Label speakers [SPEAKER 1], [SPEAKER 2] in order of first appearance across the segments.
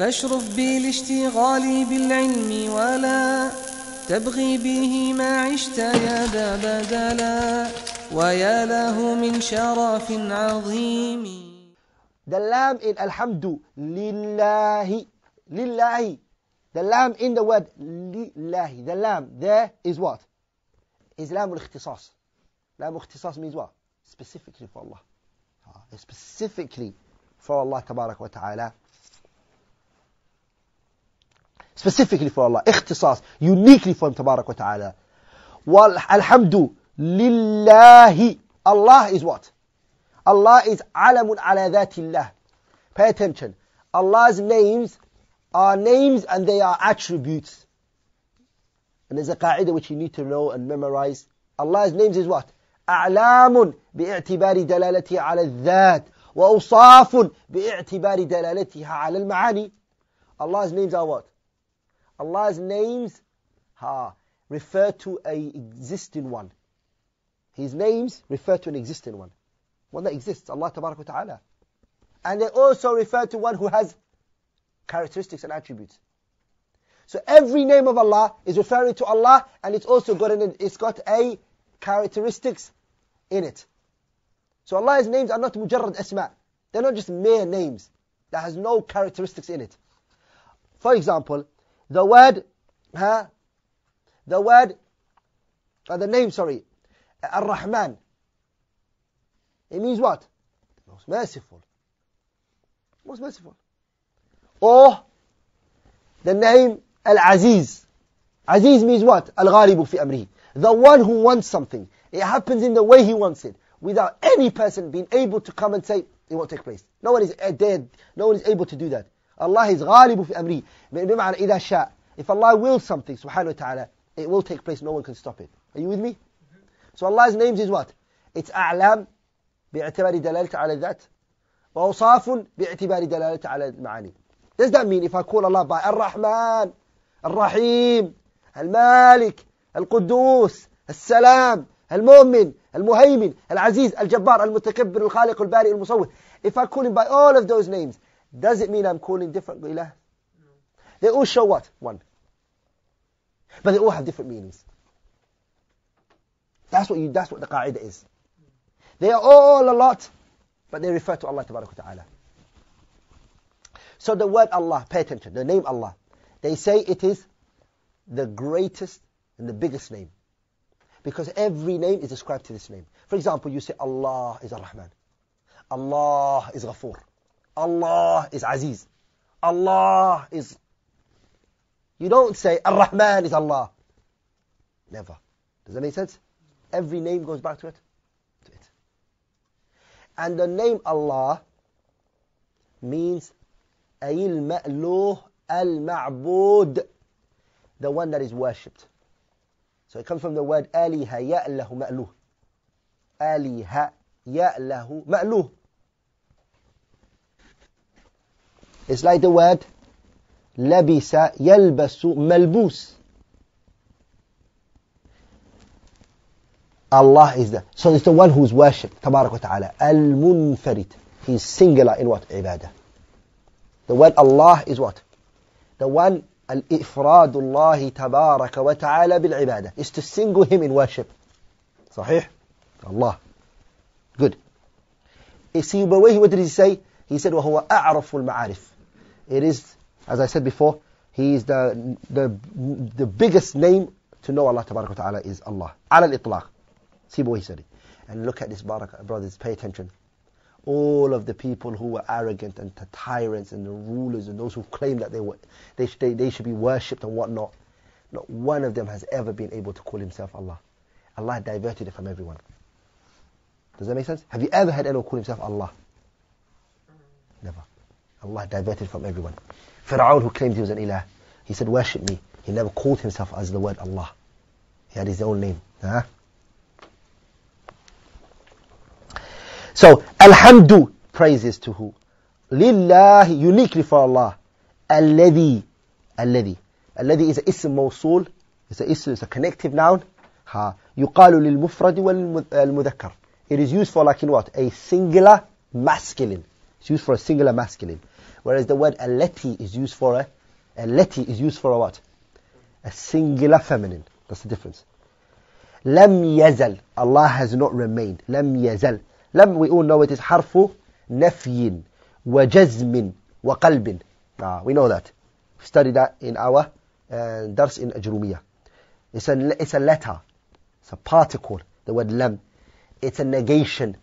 [SPEAKER 1] فاشرف بالاشتغال بالعلم ولا تبغي به ما عشت يا ذا بدلا ويا له من شرف عظيم
[SPEAKER 2] The lamb in alhamdu, lillahi, lillahi. The lamb in the word lillahi, the lamb there is what? Is lamb al-ikhtisas. Lamb al-ikhtisas means what? Specifically for Allah. Ah, Specifically for Allah wa ta'ala. Specifically for Allah. Ikhtisas. Uniquely for Him tabarak wa ta'ala. Wal alhamdu lillahi. Allah is what? Allah is alamun ala dhatillah. Pay attention. Allah's names are names and they are attributes. And there's a qa'idah which you need to know and memorize. Allah's names is what? أعلام باعتبار دلالتها على الذات وأوصاف باعتبار دلالتها على المعاني. Allah's names are what? Allah's names ha, refer to a existing one. His names refer to an existing one. One that exists, Allah Ta'ala. And they also refer to one who has characteristics and attributes. So every name of Allah is referring to Allah and it's also got an, it's got a characteristics in it. So Allah's names are not mujarrad asma. They're not just mere names that has no characteristics in it. For example, the word, huh, the word, uh, the name, sorry, Ar-Rahman. It means what? Most merciful. Most merciful. Or the name Al-Aziz. Aziz means what? Al-Ghalibu fi amrihi. The one who wants something. It happens in the way he wants it. Without any person being able to come and say, it won't take place. No one is dead. No one is able to do that. Allah is غالب في أمره. بمعنى إذا شاء. If Allah wills something, wa ta'ala, it will take place. No one can stop it. Are you with me? So Allah's names is what? It's أعلام باعتبار دلالة على الذات وأوصاف باعتبار دلالة على المعاني Does that mean if I call Allah by الرحمن الرحيم المالك القدوس السلام المؤمن المهيمن العزيز الجبار المتكبر الخالق البارئ المصور If I call him by all of those names does it mean I'm calling different ilah? They all show what? One. But they all have different meanings. That's what you, that's what the qa'idah is. They are all a lot, but they refer to Allah Ta'ala. So the word Allah, pay attention, the name Allah, they say it is the greatest and the biggest name. Because every name is ascribed to this name. For example, you say Allah is Ar-Rahman. Allah is Ghafoor. Allah is Aziz. Allah is. You don't say Ar-Rahman is Allah. Never. Does that make sense? Every name goes back to it. To it. And the name Allah means Ayil Ma'luh Al-Ma'bud, the one that is worshipped. So it comes from the word aliha ya'lahu ma'luh. Aliha ya'lahu ma'luh. It's like the word لبس يلبس ملبوس Allah is the so it's the one who is worshipped تبارك وتعالى المنفرد He's singular in what? عبادة The word Allah is what? The one الإفراد الله تبارك وتعالى بالعبادة is to single him in worship صحيح Allah good Sibawayhi what did he say he said وهو أعرف المعارف it is, as I said before, he is the, the, the biggest name to know Allah Tabaraka Ta'ala is Allah. al-Itlaq. See what he said. And look at this, barakah, brothers, pay attention. All of the people who were arrogant and tyrants and the rulers and those who claimed that they, were, they, should, they, they should be worshipped and whatnot, not one of them has ever been able to call himself Allah. Allah diverted it from everyone. Does that make sense? Have you ever had anyone call himself Allah? Never. Allah diverted from everyone Fir'aun who claimed he was an ilah he said worship me he never called himself as the word Allah he had his own name huh? So, Alhamdu, praises to who? Lillahi, uniquely for Allah. Alladhi, Alladhi. Alladhi is a ism mawsul, it's a ism, it's a connective noun. Ha. يقال للمفرد والمذكر. It is used for like in what? A singular masculine. It's used for a singular masculine. Whereas the word alati is used for a, alati is used for a what? A singular feminine. That's the difference. Lam yazal. Allah has not remained. Lam yazal. Lam, we all know it is harfu nafyin wa jazmin wa qalbin. Ah, we know that. We studied that in our uh, dars in Ajrumiyah. It's a, it's a letter. It's a particle. The word lam. It's a negation.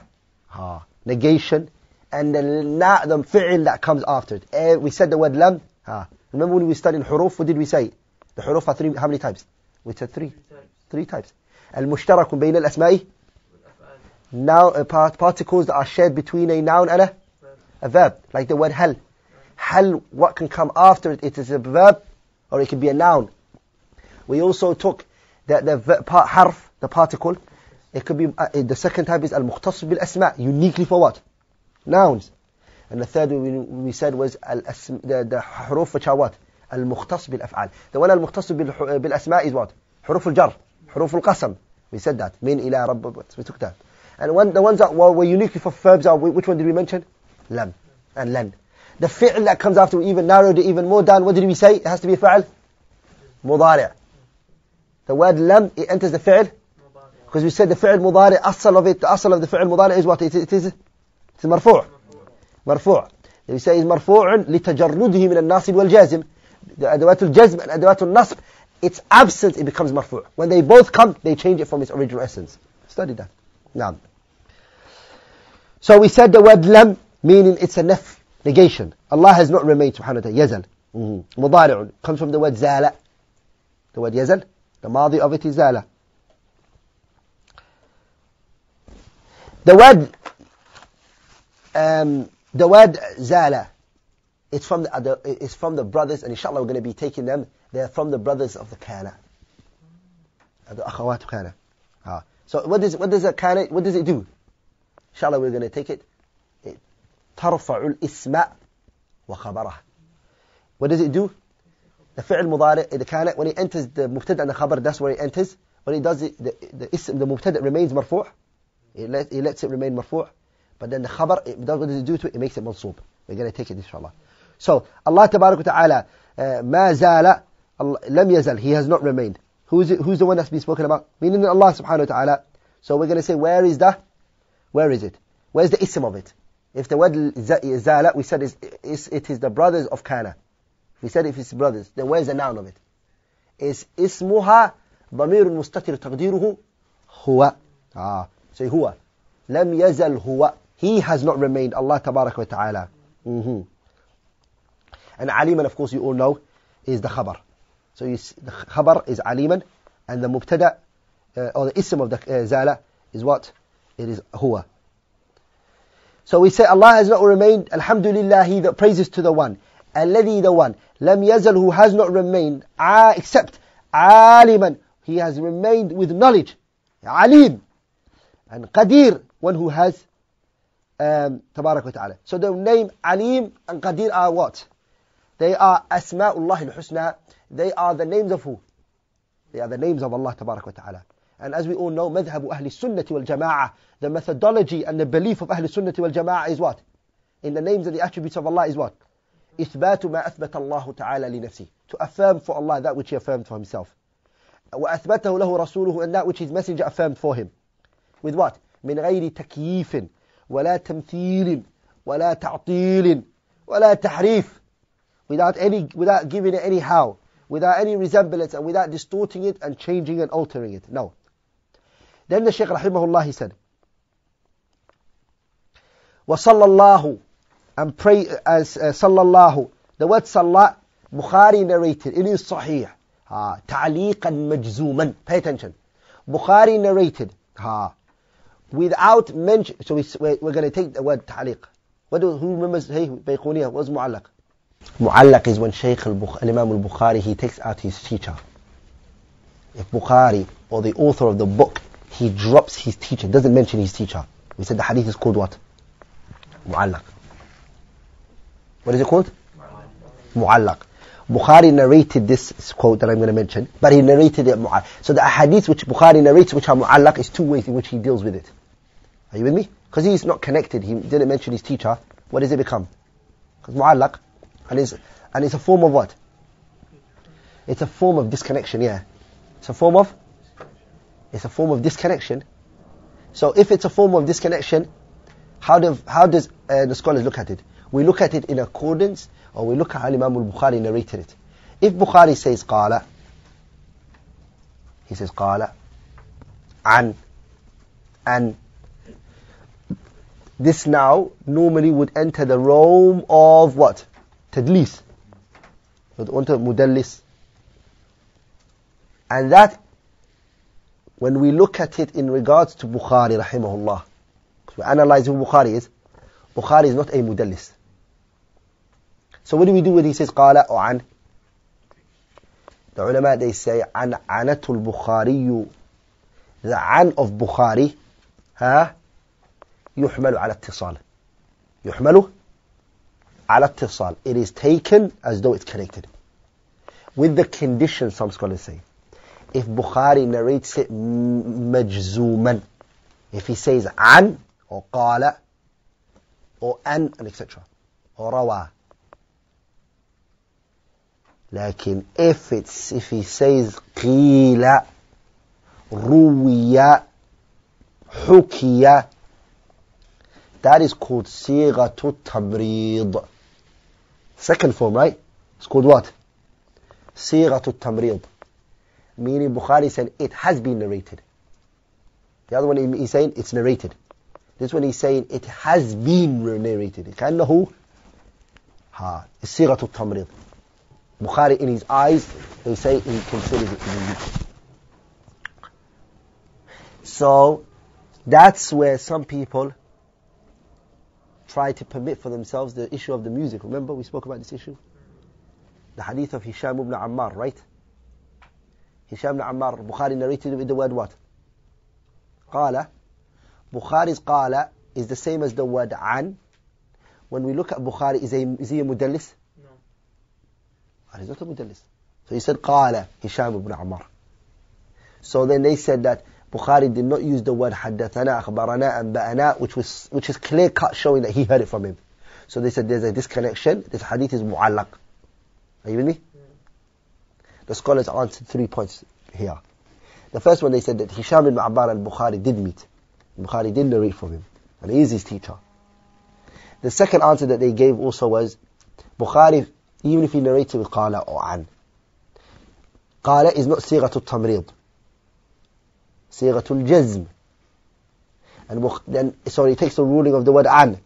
[SPEAKER 2] Ah, negation and the, la, the fi'l that comes after it. Eh, we said the word lam. Ah. Remember when we studied huruf, what did we say? The huruf are three, how many times? We said three. Three times. Al-mushtarak bayna al-asma'i. Now, uh, part, particles that are shared between a noun and a, a verb. Like the word hal. Hal, what can come after it? It is a verb or it can be a noun. We also took the, the part, harf, the particle. It could be, uh, the second type is al-muqtasib bil-asma. Uniquely for what? Nouns and the third we, we said was the, the huruf which are what bil af'al the one bil asma is what huruf al-jar حروف القسم we said that من إلى رب we took that and when the ones that were, were uniquely for verbs are which one did we mention لم and لن the fi'l that comes after we even narrowed it even more down what did we say it has to be a فعل مضارع the word لم it enters the fi'l because we said the fi'l مضارع أصل of it the أصل of the fi'l مضارع is what it, it is مرفوع مرفوع is مرفوع لتجرده من الناصب والجازم أدوات الجزم and أدوات النصب its absence, it becomes marfu'. When they both come, they change it from its original essence. Study that. Now. So we said the word lam, meaning it's a naf, negation. Allah has not remained, subhanahu wa ta'ala. Mm-hmm. Mudari'un, comes from the word zala. The word yazal, the madi of it is zala. The word, um, the word zala, it's from the, it's from the brothers, and inshallah we're going to be taking them they are from the brothers of the kana. The akhawat kana. Ah. So what does what does a kana what does it do? Inshallah we're going to take it. it ترفع الاسم وخبره. What does it do? The fi'l mudari, the kana, when it enters the mubtada and the khabar, that's where it enters. When it does it, the, the ism, the mubtada remains marfu'. It, let, it lets it remain marfu'. But then the khabar, it does, what does it do to it? It makes it mansub. We're going to take it inshallah. So, Allah tabarak wa ta'ala, uh, ما زال لم يزل, he has not remained. Who's, it, who's the one that's been spoken about? Meaning Allah subhanahu wa ta'ala. So we're going to say, where is the, where is it? Where's the ism of it? If the word zala, we said is, it is the brothers of kana. We said if it's brothers, then where's the noun of it? Is ismuha ضمير مستتر تقديره هو. Ah, say هو. لم يزل هو. He has not remained. Allah tabarak wa ta'ala. Mm-hmm. And aliman, of course, you all know, is the khabar. So you, the khabar is aliman, and the mubtada, uh, or the ism of the uh, zala, is what? It is huwa. So we say Allah has not remained, alhamdulillah, he that praises to the one. Alladhi the one. Lam yazal who has not remained, ah, except aliman. He has remained with knowledge. Alim. And qadir, one who has um, tabarak wa ta'ala. So the name alim and qadir are what? They are Asma'ullah al-Husna. They are the names of who? They are the names of Allah Tabarak wa Ta'ala. And as we all know, madhab Ahl Sunnati wal Jama'ah, the methodology and the belief of Ahl Sunnati wal Jama'ah is what? In the names and the attributes of Allah is what? إثبات ما أثبت الله تعالى لنفسه. To affirm for Allah that which He affirmed for Himself. وأثبته له رسوله and that which His messenger affirmed for Him. With what? من غير تكييف ولا تمثيل ولا تعطيل ولا تحريف without any, without giving it any how, without any resemblance, and without distorting it and changing and altering it. No. Then the Shaykh rahimahullah he said, وصلى الله and pray as uh, sallallahu the word salah Bukhari narrated it is sahih ha ta'liqan majzuman pay attention Bukhari narrated ha without mention so we, we're, going to take the word ta'liq what do, who remembers hey Bayquniya what's mu'allaq Mu'allaq is when Shaykh al-Imam al-Bukhari, he takes out his teacher. If Bukhari, or the author of the book, he drops his teacher, doesn't mention his teacher. We said the hadith is called what? Mu'allaq. What is it called? Mu'allaq. Bukhari narrated this quote that I'm going to mention, but he narrated it mu'allaq. So the hadith which Bukhari narrates, which are mu'allaq, is two ways in which he deals with it. Are you with me? Because he's not connected, he didn't mention his teacher, what does it become? Because mu'allaq, and it's, and it's a form of what? It's a form of disconnection, yeah. It's a form of? It's a form of disconnection. So if it's a form of disconnection, how, do, how does uh, the scholars look at it? We look at it in accordance, or we look at how Imam al-Bukhari narrated it. If Bukhari says qala, he says qala, an, an, this now normally would enter the realm of what? Tadlis. Would enter mudallis. And that, when we look at it in regards to Bukhari, rahimahullah, we analyze who Bukhari is, Bukhari is not a mudallis. So what do we do when he says qala or an? The ulama they say an anatul Bukhari, the an of Bukhari, ها يحمل على اتصال. يحمل على اتصال. It is taken as though it's connected. With the condition, some scholars say. If Bukhari narrates it majzuman, if he says an or qala or an and etc. or rawa. لكن if it's if he says قيل روي حكي that is called صيغة التمريض second form right it's called what صيغة التمريض meaning Bukhari said it has been narrated the other one he's saying it's narrated this one he's saying it has been narrated كأنه ها صيغة التمريض Bukhari in his eyes, they say he considers it to be weak. So, that's where some people try to permit for themselves the issue of the music. Remember, we spoke about this issue? The hadith of Hisham ibn Ammar, right? Hisham ibn Ammar, Bukhari narrated with the word what? Qala. Bukhari's qala is the same as the word an. When we look at Bukhari, is, he is he a mudallis? No. Ah, he's not a mudallis. So he said qala, Hisham ibn Ammar. So then they said that Bukhari did not use the word حدثنا أخبرنا أنبأنا which was which is clear cut showing that he heard it from him. So they said there's a disconnection. This hadith is mu'allaq. Are you with me? The scholars answered three points here. The first one they said that Hisham ibn Ammar al-Bukhari did meet. Bukhari did narrate from him. And he is his teacher. The second answer that they gave also was Bukhari, even if he narrated with Qala or An, Qala is not Sighatul Tamrid. Sighatul Jazm. And sorry, it takes the ruling of the word an.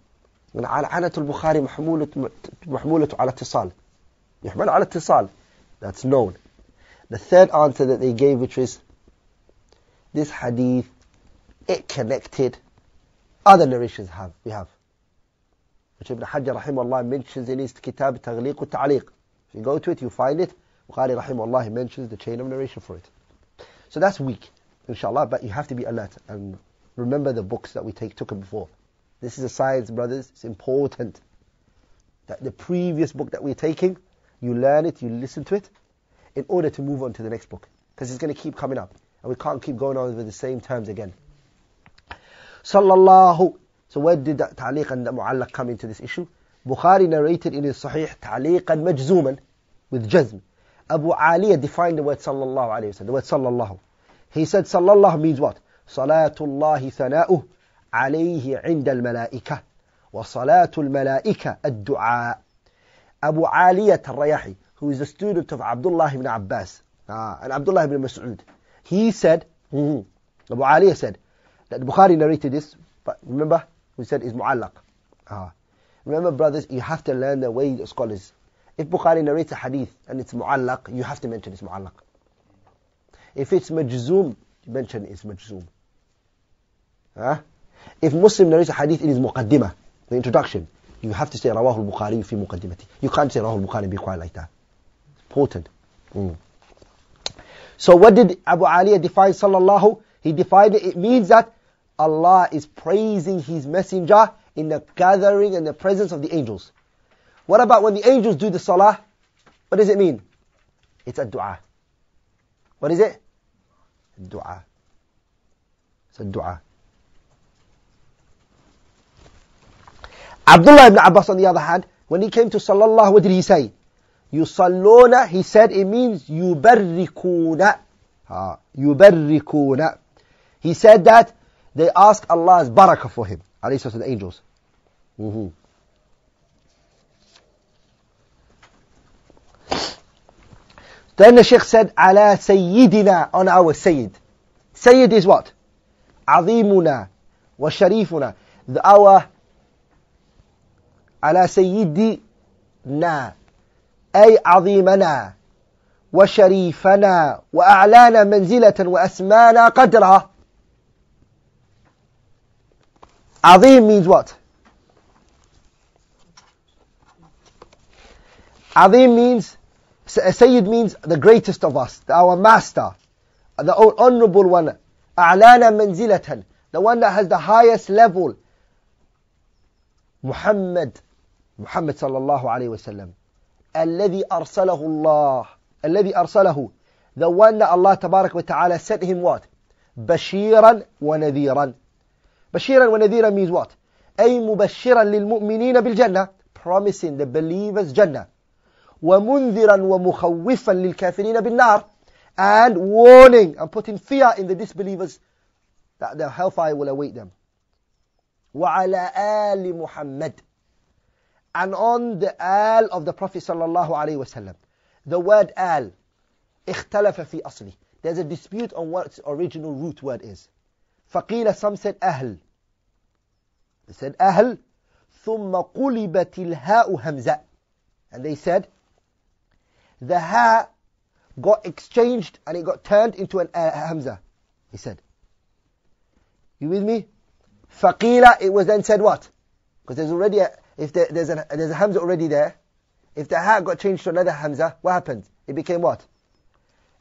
[SPEAKER 2] والعنة البخاري محمولة محمولة على اتصال. يحمل على اتصال. That's known. The third answer that they gave, which is this hadith, it connected. Other narrations have we have, which Ibn رحمه الله mentions in his Kitab تغليق al-Ta'liq. If you go to it, you find it. Bukhari rahimahullah mentions the chain of narration for it. So that's weak inshallah, but you have to be alert and remember the books that we take, took before. This is a science, brothers. It's important that the previous book that we're taking, you learn it, you listen to it, in order to move on to the next book. Because it's going to keep coming up. And we can't keep going on with the same terms again. Sallallahu so where did that ta'liq and the mu'allaq come into this issue? Bukhari narrated in his Sahih ta'liqan majzuman with jazm. Abu Aliyah defined the word sallallahu alayhi wa the word sallallahu. He said sallallahu means what? Salatullahi thana'uh alayhi inda al-malaika wa salatul malaika ad-du'a. Abu Aliyah al-Rayahi, who is a student of Abdullah ibn Abbas uh, and Abdullah ibn Mas'ud, he said, mm-hmm, Abu Aliyah said, that Bukhari narrated this, but remember, we said is mu'allaq. Ah. Remember brothers, you have to learn the way the scholars. If Bukhari narrates a hadith and it's mu'allaq, you have to mention it's mu'allaq. If it's majzoom, you mention it's majzoom. Huh? If Muslim narrates a hadith, it is muqaddimah, the introduction. You have to say Rawah al-Bukhari fi muqaddimati. You can't say Rawah al-Bukhari and be quiet like that. It's important. Mm. So what did Abu Aliyah define sallallahu? He defined it, it means that Allah is praising His messenger in the gathering and the presence of the angels. What about when the angels do the salah? What does it mean? It's a dua. What is it? Dua. It's a dua. Abdullah ibn Abbas on the other hand, When he came to sallallahu, what did he say? Yusalluna, he said it means yubarrikuna. Ah, yubarrikuna. He said that they ask Allah's barakah for him. Alayhi the angels. Mm-hmm. Then the Sheikh said, على سيدنا on our Sayyid. Sayyid is what? عظيمنا وشريفنا. The, our على سيدنا أي عظيمنا وشريفنا وأعلانا منزلة وأسمانا قدرا عظيم means what? عظيم means Sayyid means the greatest of us, our master, the honorable one. أعلانا منزلة, the one that has the highest level. Muhammad, Muhammad صلى الله عليه وسلم. الذي أرسله الله, الذي أرسله, the one that Allah تبارك وتعالى sent him what? بشيرا ونذيرا. بشيرا ونذيرا means what? أي مبشرا للمؤمنين بالجنة, promising the believers Jannah. وَمُنذِرًا وَمُخَوِّفًا لِلْكَافِرِينَ بِالنَّارِ And warning and putting fear in the disbelievers that the hellfire will await them. وَعَلَى آلِ مُحَمَّدٍ And on the al of the Prophet sallallahu alaihi wasallam. The word al, اختلف في أصله. There's a dispute on what its original root word is. فقيل some said أهل. They said أهل. ثم قلبت الهاء همزة. And they said the ha got exchanged and it got turned into an uh, hamza. He said. You with me? Faqila, it was then said what? Because there's already a, if there, there's, a, there's a hamza already there, if the ha got changed to another hamza, what happened? It became what?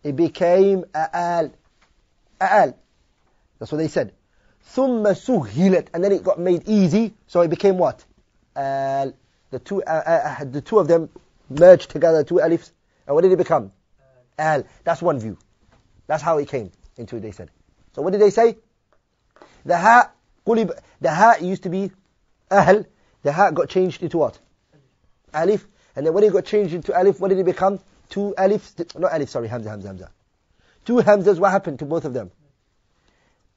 [SPEAKER 2] It became a'al. A'al. That's what they said. ثم سهلت and then it got made easy, so it became what? Al. The two, uh, uh, the two of them merged together, two alifs, and what did it become? Al. That's one view. That's how it came into it, they said. So what did they say? The ha, the ha used to be ahl. The ha got changed into what? Alif. And then when it got changed into alif, what did it become? Two alifs, not alif, sorry, hamza, hamza, hamza. Two hamzas, what happened to both of them?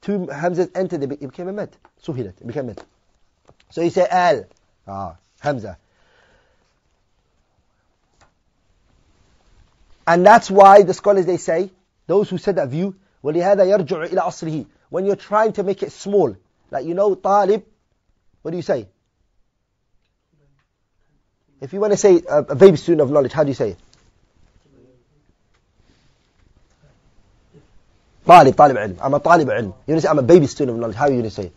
[SPEAKER 2] Two hamzas entered, it became a med. Suhilat, it became med. So you say al, ah, hamza. And that's why the scholars they say, those who said that view, وَلِهَذَا يَرْجُعُ إِلَى أَصْلِهِ When you're trying to make it small, like you know, talib, what do you say? If you want to say a, a baby student of knowledge, how do you say it? طالب طالب علم I'm a طالب علم you want to say I'm a baby student of knowledge how are you going to say it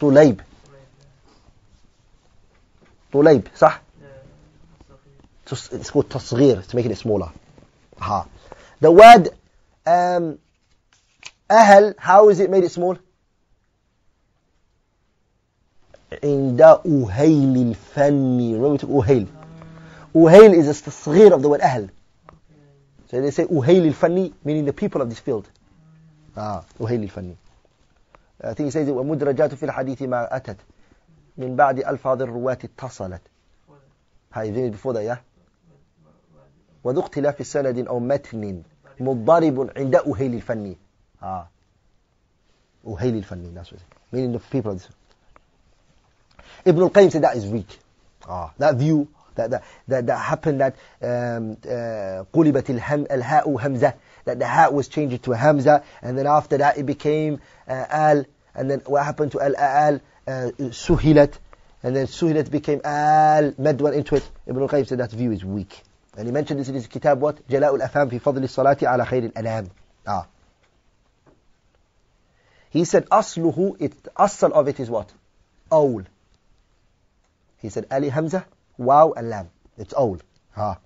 [SPEAKER 2] طليب طليب صح It's called تصغير to make it smaller ha the word um, أهل how is it made it small عند أهيل الفن remember took أهيل أهيل is a تصغير of the word أهل so they say أهيل الفني meaning the people of this field ah أهيل الفني I think he says ومدرجات في الحديث ما أتت من بعد ألفاظ الرواة اتصلت هاي before that yeah وذو اختلاف سند أو متن مضطرب عند أهيل الفن آه أهيل الفن that's what meaning the people of this Ibn al-Qayyim said that is weak ah that view that that that, that happened that um, uh, قلبت الهاء همزة that the hat was changed to hamza and then after that it became uh, al and then what happened to al al uh, suhilat and then suhilat became al madwan into it Ibn al-Qayyim said that view is weak And he mentioned this in his kitab, what? Jala'ul Afham fi fadli salati ala khairil anam. Ah. He said, asluhu, it, asl of it is what? Owl. He said, Ali Hamza, wow and lam. It's owl. Ah.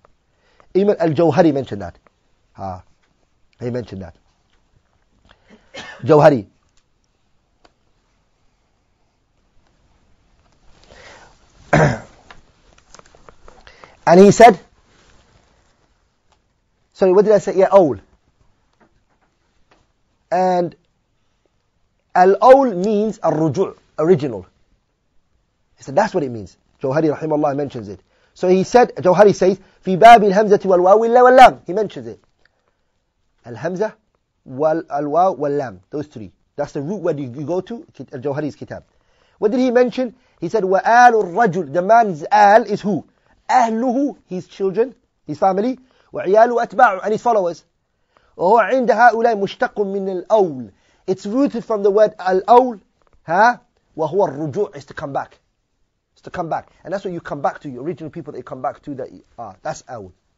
[SPEAKER 2] Imam al-Jawhari mentioned that. Ah. He mentioned that. Jawhari. and he said, Sorry, what did I say? Yeah, owl. And al-owl means al-ruju' original. He said that's what it means. Jawhari rahimahullah mentions it. So he said, Jawhari says, في باب الهمزة والواو إلا واللام. He mentions it. Al-Hamza, wal, al-waw, wal-lam. Those three. That's the root where you, you go to, Al-Jawhari's kitab. What did he mention? He said, وَآلُ الرَّجُلِ The man's al is who? أهله, his children, his family. وعياله أتباعه, and his followers. وهو عند هؤلاء مشتق من الأول. It's rooted from the word al-awl, ها? وهو الرجوع is to come back. It's to come back. And that's what you come back to, your original people that you come back to that, ah, that's awl.